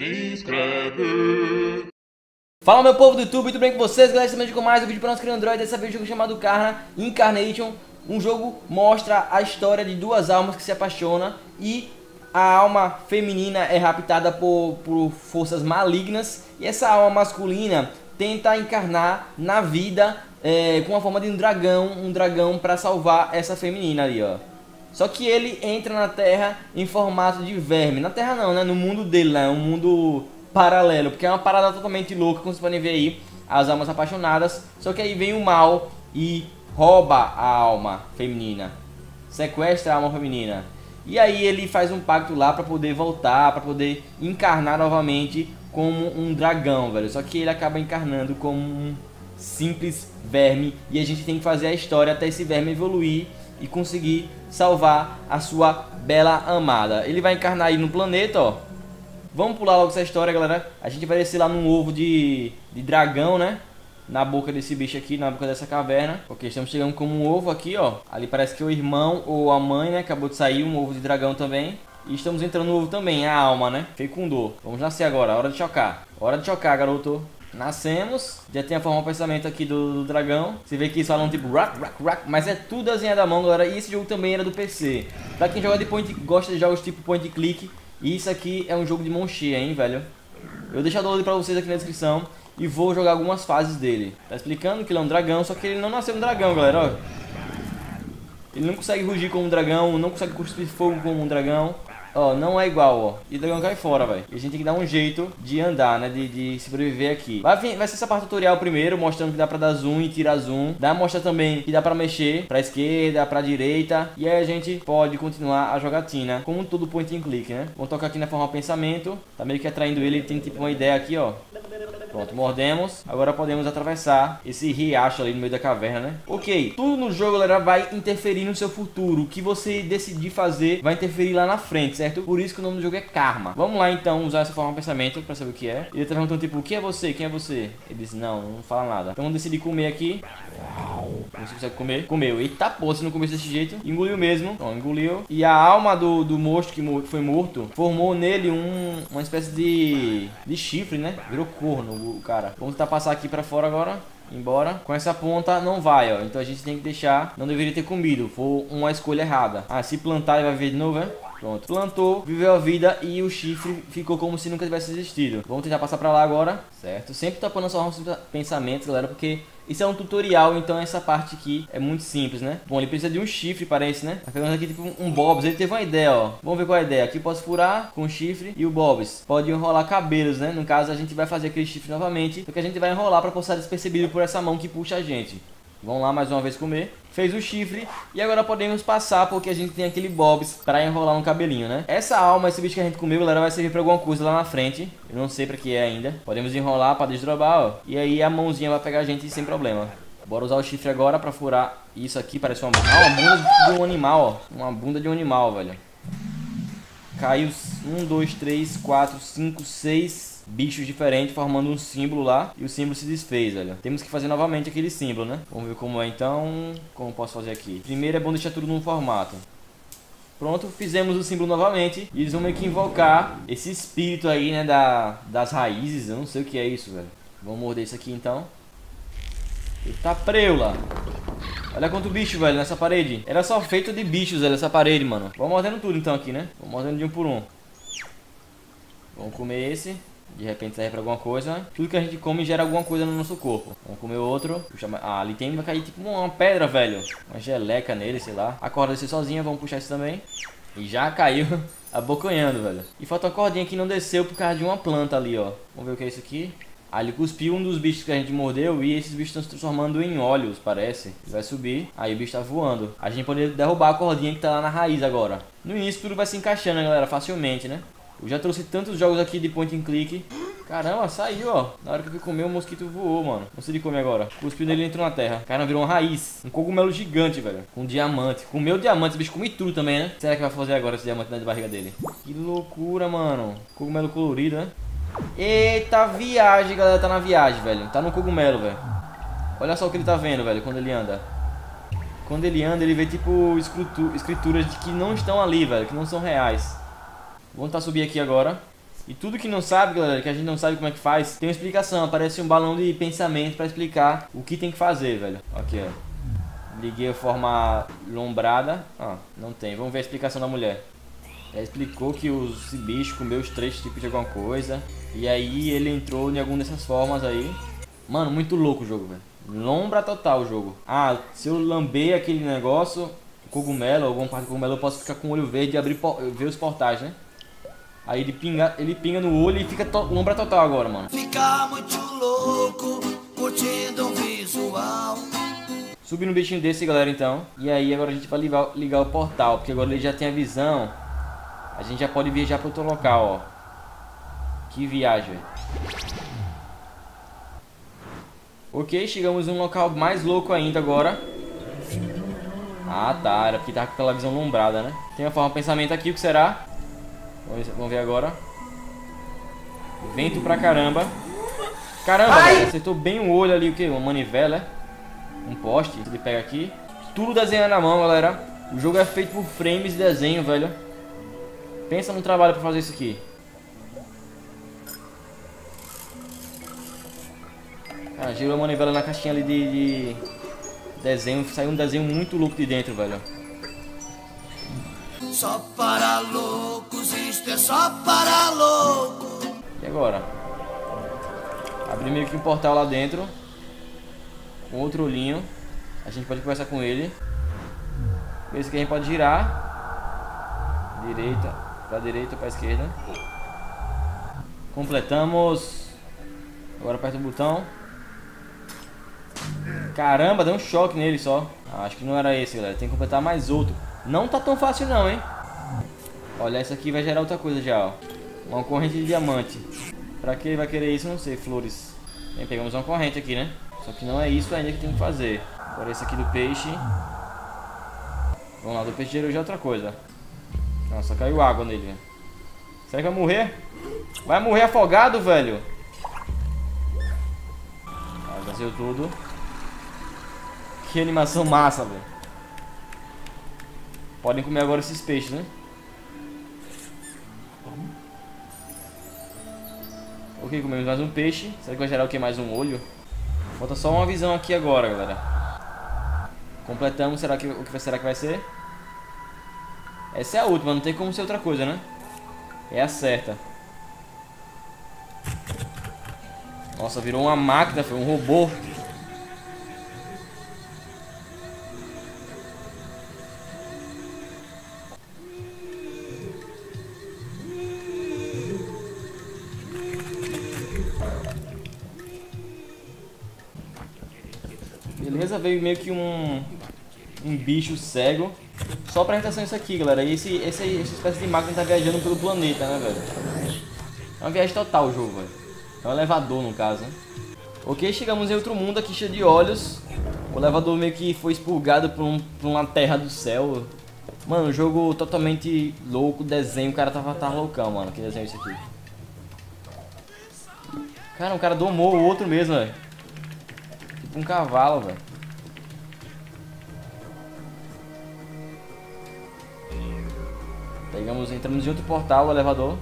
Se inscreve. Fala meu povo do YouTube, tudo bem com vocês? Galera, estamos com mais um vídeo para nosso querido Android Dessa vez um jogo chamado Karna Incarnation Um jogo mostra a história de duas almas que se apaixonam E a alma feminina é raptada por, por forças malignas E essa alma masculina tenta encarnar na vida é, com a forma de um dragão Um dragão para salvar essa feminina ali, ó só que ele entra na Terra em formato de verme. Na Terra não, né? No mundo dele, né? Um mundo paralelo. Porque é uma parada totalmente louca, como vocês podem ver aí. As almas apaixonadas. Só que aí vem o mal e rouba a alma feminina. Sequestra a alma feminina. E aí ele faz um pacto lá para poder voltar, para poder encarnar novamente como um dragão, velho. Só que ele acaba encarnando como um simples verme. E a gente tem que fazer a história até esse verme evoluir e conseguir salvar a sua bela amada. Ele vai encarnar aí no planeta, ó. Vamos pular logo essa história, galera. A gente vai descer lá num ovo de, de dragão, né? Na boca desse bicho aqui, na boca dessa caverna. Ok, estamos chegando como um ovo aqui, ó. Ali parece que o irmão ou a mãe, né? Acabou de sair um ovo de dragão também. E estamos entrando no ovo também, a alma, né? Fecundou. Vamos nascer agora, hora de chocar. Hora de chocar, garoto. Nascemos, já tem a forma pensamento aqui do, do, dragão. Você vê que eles falam tipo rock, rock, rock, mas é tudo desenhado à mão, galera. E esse jogo também era do PC. Pra quem joga de point, gosta de jogos tipo point click, isso aqui é um jogo de mão hein, velho. Eu vou deixar o download pra vocês aqui na descrição e vou jogar algumas fases dele. Tá explicando que ele é um dragão, só que ele não nasceu um dragão, galera, ó. Ele não consegue rugir como um dragão, não consegue cuspir fogo como um dragão. Ó, não é igual, ó. E o dragão cai fora, velho. E a gente tem que dar um jeito de andar, né? De, de sobreviver aqui. Vai, vir, vai ser essa parte tutorial primeiro, mostrando que dá pra dar zoom e tirar zoom. Dá mostra também que dá pra mexer pra esquerda, pra direita. E aí a gente pode continuar a jogatina. Como todo point and click, né? Vamos tocar aqui na forma pensamento. Tá meio que atraindo ele. Ele tem tipo uma ideia aqui, ó. Pronto, mordemos. Agora podemos atravessar esse riacho ali no meio da caverna, né? Ok, tudo no jogo, galera, vai interferir no seu futuro. O que você decidir fazer vai interferir lá na frente, certo? Por isso que o nome do jogo é Karma. Vamos lá, então, usar essa forma de pensamento pra saber o que é. Ele tá perguntando, tipo, o que é você? Quem é você? Ele disse, não, não fala nada. Então vamos decidir comer aqui. Você consegue comer? Comeu. Eita, pô, se não comesse desse jeito. Engoliu mesmo. Então, engoliu. E a alma do, do monstro que foi morto formou nele um, uma espécie de, de chifre, né? Virou corno o cara. Vamos tentar passar aqui pra fora agora. Embora. Com essa ponta não vai, ó. Então a gente tem que deixar. Não deveria ter comido. Foi uma escolha errada. Ah, se plantar ele vai ver de novo, é? Pronto. Plantou, viveu a vida e o chifre ficou como se nunca tivesse existido. Vamos tentar passar pra lá agora. Certo. Sempre tapando só nossos pensamentos, galera, porque isso é um tutorial, então essa parte aqui é muito simples, né? Bom, ele precisa de um chifre, parece, né? Tá pegando aqui tipo um bobs. Ele teve uma ideia, ó. Vamos ver qual é a ideia. Aqui eu posso furar com o chifre e o bobs. Pode enrolar cabelos, né? No caso, a gente vai fazer aquele chifre novamente. Porque a gente vai enrolar pra passar despercebido por essa mão que puxa a gente. Vamos lá mais uma vez comer. Fez o chifre e agora podemos passar porque a gente tem aquele bobs para enrolar um cabelinho, né? Essa alma, esse bicho que a gente comeu, galera, vai servir para alguma coisa lá na frente. Eu não sei para que é ainda. Podemos enrolar para desdobrar, ó. E aí a mãozinha vai pegar a gente sem problema. Bora usar o chifre agora para furar isso aqui. Parece uma, ah, uma bunda de um animal, ó. Uma bunda de um animal, velho. Caiu um, dois, três, quatro, cinco, seis bichos diferentes formando um símbolo lá e o símbolo se desfez, velho. Temos que fazer novamente aquele símbolo, né? Vamos ver como é então. Como posso fazer aqui? Primeiro é bom deixar tudo num formato. Pronto, fizemos o símbolo novamente e eles vão meio que invocar esse espírito aí, né, da, das raízes. Eu não sei o que é isso, velho. Vamos morder isso aqui então. Eita preula! Olha quanto bicho, velho, nessa parede. Era só feito de bichos, velho, essa parede, mano. Vamos mordendo tudo então aqui, né? Vamos mordendo de um por um. Vamos comer esse. De repente serve pra alguma coisa. Tudo que a gente come gera alguma coisa no nosso corpo. Vamos comer outro. Puxa, ah, ali tem, vai cair tipo uma pedra, velho. Uma geleca nele, sei lá. A corda descer sozinha, vamos puxar isso também. E já caiu abocanhando, velho. E falta uma cordinha que não desceu por causa de uma planta ali, ó. Vamos ver o que é isso aqui. Ah, ele cuspiu um dos bichos que a gente mordeu e esses bichos estão se transformando em olhos, parece. Ele vai subir, aí o bicho tá voando. A gente pode derrubar a cordinha que tá lá na raiz agora. No início tudo vai se encaixando, galera, facilmente, né? Eu já trouxe tantos jogos aqui de point and click. Caramba, saiu, ó. Na hora que eu fui comer, o mosquito voou, mano. Não de comer agora. Cuspiu nele e entrou na terra. Caramba, virou uma raiz. Um cogumelo gigante, velho. Com diamante. Comeu diamante. Esse bicho come tudo também, né? Será que vai fazer agora esse diamante na barriga dele? Que loucura, mano. Cogumelo colorido, né? Eita viagem, galera. Tá na viagem, velho. Tá no cogumelo, velho. Olha só o que ele tá vendo, velho, quando ele anda. Quando ele anda, ele vê, tipo, escrituras que não estão ali, velho. Que não são reais. Vamos tentar subir aqui agora. E tudo que não sabe, galera, que a gente não sabe como é que faz, tem uma explicação. Aparece um balão de pensamento pra explicar o que tem que fazer, velho. Aqui, ó. Liguei a forma lombrada. Ah, não tem. Vamos ver a explicação da mulher. Ela explicou que os bichos comeu os três tipos de alguma coisa. E aí ele entrou em alguma dessas formas aí. Mano, muito louco o jogo, velho. Lombra total o jogo. Ah, se eu lamber aquele negócio, cogumelo, alguma parte do cogumelo, eu posso ficar com o olho verde e abrir ver os portais, né? Aí ele pinga, ele pinga no olho e fica to lombra total agora, mano. Ficar muito louco, curtindo o visual. Subir no bichinho desse, galera, então. E aí agora a gente vai ligar, ligar o portal, porque agora ele já tem a visão. A gente já pode viajar para outro local, ó. Que viagem, Ok, chegamos em um local mais louco ainda agora. Ah, tá. Era porque tava com aquela visão lombrada, né? Tem uma forma de pensamento aqui, o que será? Vamos ver, agora. Vento pra caramba. Caramba, velho, acertou bem o olho ali, o que? Uma manivela, é? Um poste, ele pega aqui. Tudo desenhando na mão, galera. O jogo é feito por frames de desenho, velho. Pensa no trabalho pra fazer isso aqui. Ah, girou a manivela na caixinha ali de, de desenho. Saiu um desenho muito louco de dentro, velho. Só para loucos, isto é só para loucos. E agora? Abri meio que um portal lá dentro. Com outro olhinho. A gente pode conversar com ele. Esse aqui a gente pode girar. Direita, pra direita ou pra esquerda. Completamos. Agora aperta o botão. Caramba, deu um choque nele só. Ah, acho que não era esse, galera. Tem que completar mais outro. Não tá tão fácil não, hein? Olha, essa aqui vai gerar outra coisa já, ó. Uma corrente de diamante. Pra que ele vai querer isso, não sei. Flores. Bem, pegamos uma corrente aqui, né? Só que não é isso ainda que tem que fazer. Agora esse aqui do peixe. Vamos lá, do peixe gerou já outra coisa. Nossa, caiu água nele. Será que vai morrer? Vai morrer afogado, velho. Ah, tudo. Que animação massa, velho. Podem comer agora esses peixes, né? Ok, comemos mais um peixe. Será que vai gerar o que? Mais um olho? Falta só uma visão aqui agora, galera. Completamos. Será que, o que será que vai ser? Essa é a última, não tem como ser outra coisa, né? É a certa. Nossa, virou uma máquina, foi um robô. Veio meio que um, um bicho cego. Só pra atenção isso aqui, galera. E esse, esse, essa espécie de máquina tá viajando pelo planeta, né, velho? É uma viagem total o jogo, velho. É um elevador, no caso? Ok, chegamos em outro mundo aqui cheio de olhos. O elevador meio que foi expurgado por, um, por uma terra do céu. Mano, o jogo totalmente louco, desenho. O cara tava, tava loucão, mano. Que desenho esse aqui? Cara, um cara domou o outro mesmo, velho. Tipo um cavalo, velho. Entramos em outro portal, o elevador.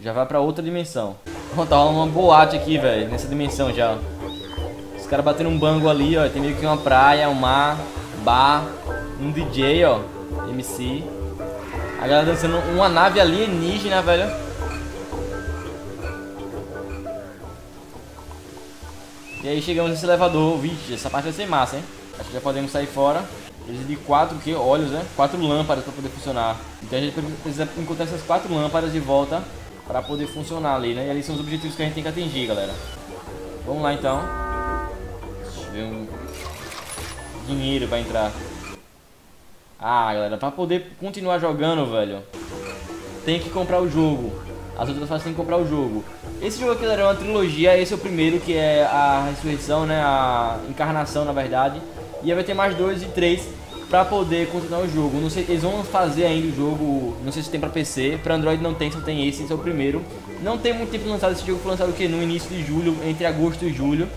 Já vai pra outra dimensão. Ó, tá uma boate aqui, velho, nessa dimensão já. Os caras batendo um bango ali, ó. Tem meio que uma praia, um mar, bar, um DJ, ó. MC. A galera dançando uma nave alienígena, velho. E aí chegamos nesse elevador. Vixe, essa parte vai ser massa, hein? Acho que já podemos sair fora. Precisa de quatro que olhos, né? Quatro lâmpadas para poder funcionar. Então a gente precisa encontrar essas quatro lâmpadas de volta para poder funcionar ali, né? E ali são os objetivos que a gente tem que atingir, galera. Vamos lá então. Deixa eu ver um dinheiro para entrar. Ah, galera, para poder continuar jogando, velho, tem que comprar o jogo. As outras fases tem que comprar o jogo. Esse jogo aqui era uma trilogia, esse é o primeiro, que é a ressurreição, né? A encarnação, na verdade. E aí vai ter mais dois e três pra poder continuar o jogo. Não sei, eles vão fazer ainda o jogo, não sei se tem pra PC. Pra Android não tem, só tem esse, esse é o primeiro. Não tem muito tempo lançado, esse jogo foi lançado o que? No início de julho, entre agosto e julho,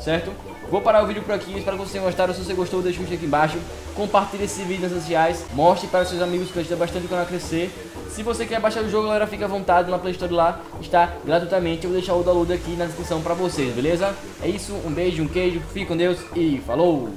certo? Vou parar o vídeo por aqui, espero que vocês tenham gostado. Se você gostou, deixa um like aqui embaixo. Compartilhe esse vídeo nas redes sociais. Mostre para seus amigos que ajuda bastante o canal a crescer. Se você quer baixar o jogo, galera, fica à vontade na Play Store lá. Está gratuitamente. Eu vou deixar o download aqui na descrição para vocês, beleza? É isso, um beijo, um queijo, fique com Deus e falou!